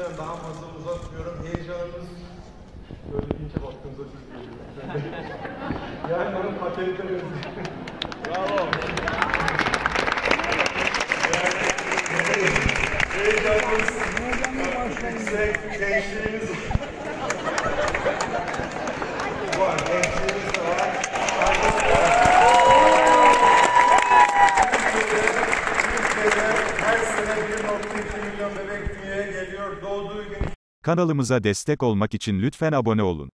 yüzden daha fazla uzatmıyorum. Heyecanımız böyle deyince baktığımızda çok geliyor. yani onu pakette Bravo. Kanalımıza destek olmak için lütfen abone olun.